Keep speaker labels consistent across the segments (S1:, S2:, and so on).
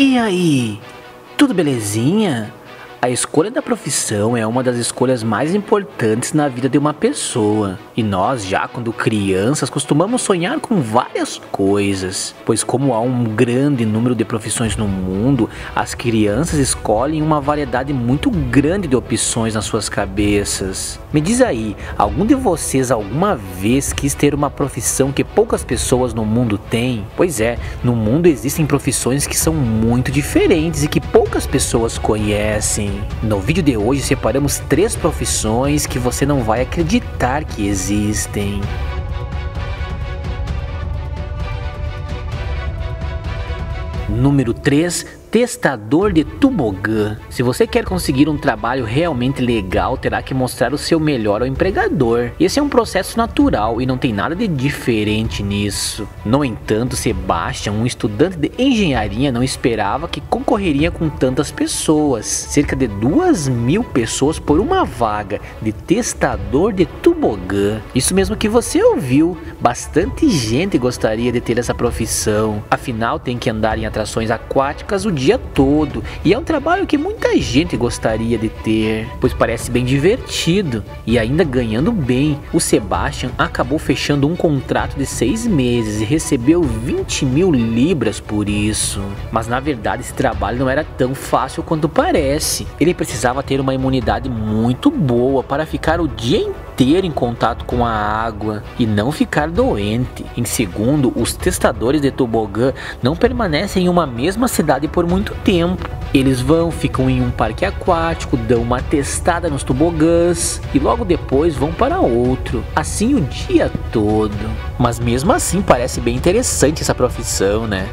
S1: E aí, tudo belezinha? A escolha da profissão é uma das escolhas mais importantes na vida de uma pessoa. E nós, já quando crianças, costumamos sonhar com várias coisas, pois, como há um grande número de profissões no mundo, as crianças escolhem uma variedade muito grande de opções nas suas cabeças. Me diz aí, algum de vocês alguma vez quis ter uma profissão que poucas pessoas no mundo têm? Pois é, no mundo existem profissões que são muito diferentes e que poucas pessoas conhecem. No vídeo de hoje separamos três profissões que você não vai acreditar que existem. Número 3 testador de tobogã. Se você quer conseguir um trabalho realmente legal, terá que mostrar o seu melhor ao empregador. Esse é um processo natural e não tem nada de diferente nisso. No entanto, Sebastian, um estudante de engenharia, não esperava que concorreria com tantas pessoas. Cerca de duas mil pessoas por uma vaga de testador de tobogã. Isso mesmo que você ouviu. Bastante gente gostaria de ter essa profissão. Afinal, tem que andar em atrações aquáticas o dia todo e é um trabalho que muita gente gostaria de ter, pois parece bem divertido e ainda ganhando bem. O Sebastian acabou fechando um contrato de seis meses e recebeu 20 mil libras por isso. Mas na verdade esse trabalho não era tão fácil quanto parece. Ele precisava ter uma imunidade muito boa para ficar o dia inteiro em contato com a água e não ficar doente. Em segundo, os testadores de tobogã não permanecem em uma mesma cidade por muito tempo. Eles vão, ficam em um parque aquático, dão uma testada nos tobogãs e logo depois vão para outro. Assim o dia todo. Mas mesmo assim parece bem interessante essa profissão, né?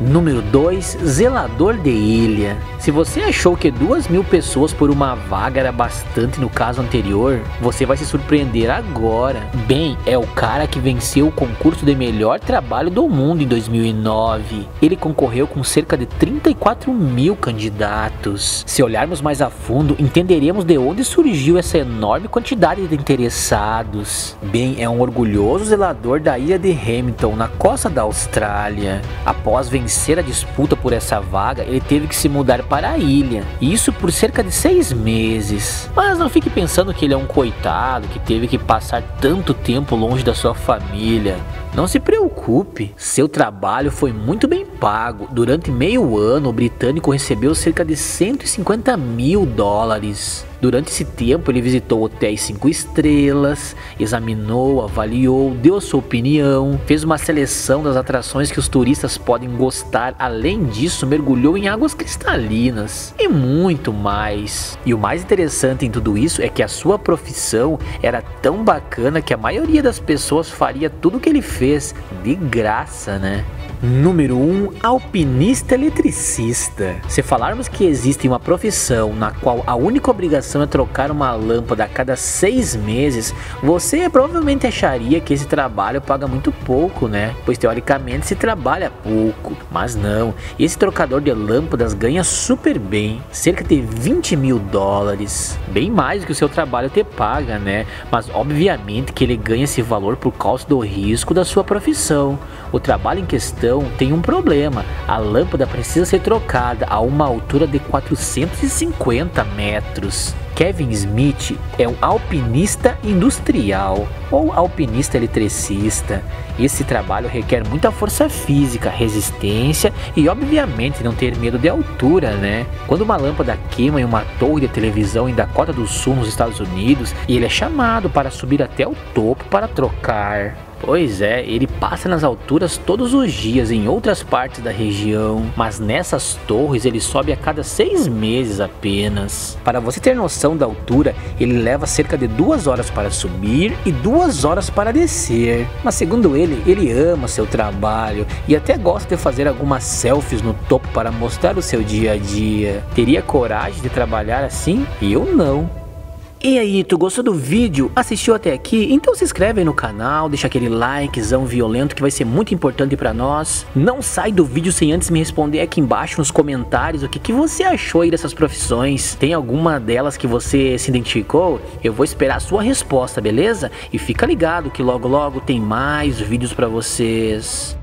S1: Número 2, zelador de ilha. Se você achou que duas mil pessoas por uma vaga era bastante no caso anterior, você vai se surpreender agora. Bem, é o cara que venceu o concurso de melhor trabalho do mundo em 2009. Ele concorreu com cerca de 34 mil candidatos. Se olharmos mais a fundo, entenderemos de onde surgiu essa enorme quantidade de interessados. Bem, é um orgulhoso zelador da ilha de Hamilton, na costa da Austrália. Após vencer vencer a disputa por essa vaga, ele teve que se mudar para a ilha, e isso por cerca de seis meses. Mas não fique pensando que ele é um coitado que teve que passar tanto tempo longe da sua família. Não se preocupe, seu trabalho foi muito bem pago. Durante meio ano, o britânico recebeu cerca de 150 mil dólares. Durante esse tempo, ele visitou hotéis 5 estrelas, examinou, avaliou, deu sua opinião, fez uma seleção das atrações que os turistas podem gostar. Além disso, mergulhou em águas cristalinas e muito mais. E o mais interessante em tudo isso é que a sua profissão era tão bacana que a maioria das pessoas faria tudo o que ele fez de graça, né? Número 1, um, alpinista eletricista. Se falarmos que existe uma profissão na qual a única obrigação é trocar uma lâmpada a cada seis meses, você provavelmente acharia que esse trabalho paga muito pouco, né? Pois teoricamente se trabalha pouco, mas não. Esse trocador de lâmpadas ganha super bem, cerca de 20 mil dólares, bem mais do que o seu trabalho te paga, né? Mas obviamente que ele ganha esse valor por causa do risco da sua profissão. O trabalho em questão então tem um problema. A lâmpada precisa ser trocada a uma altura de 450 metros. Kevin Smith é um alpinista industrial ou alpinista eletricista. Esse trabalho requer muita força física, resistência e, obviamente, não ter medo de altura, né? Quando uma lâmpada queima em uma torre de televisão em Dakota do Sul, nos Estados Unidos, ele é chamado para subir até o topo para trocar. Pois é, ele passa nas alturas todos os dias em outras partes da região, mas nessas torres ele sobe a cada seis meses apenas. Para você ter noção da altura, ele leva cerca de duas horas para subir e duas horas para descer. Mas segundo ele, ele ama seu trabalho e até gosta de fazer algumas selfies no topo para mostrar o seu dia a dia. Teria coragem de trabalhar assim? Eu não. E aí, tu gostou do vídeo? Assistiu até aqui? Então se inscreve no canal, deixa aquele likezão violento que vai ser muito importante pra nós. Não sai do vídeo sem antes me responder aqui embaixo nos comentários o que, que você achou aí dessas profissões. Tem alguma delas que você se identificou? Eu vou esperar a sua resposta, beleza? E fica ligado que logo logo tem mais vídeos pra vocês.